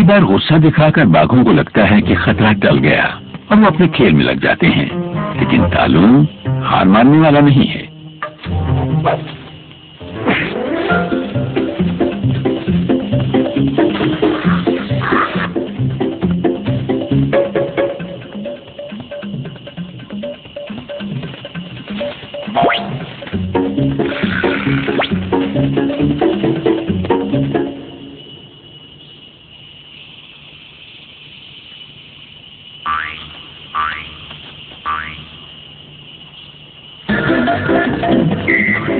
कई बार गुस्सा दिखाकर बाघों को लगता है कि खतरा टल गया और वो अपने खेल में लग जाते हैं। लेकिन तालू हार मानने वाला नहीं है। Thank you.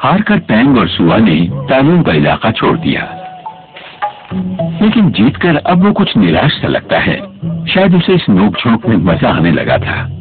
हार कर पैंग और सुआ ने तालून का इलाका छोड़ दिया। लेकिन जीतकर अब वो कुछ निराश सा लगता है। शायद उसे इस नोक झोंक में मज़ा आने लगा था।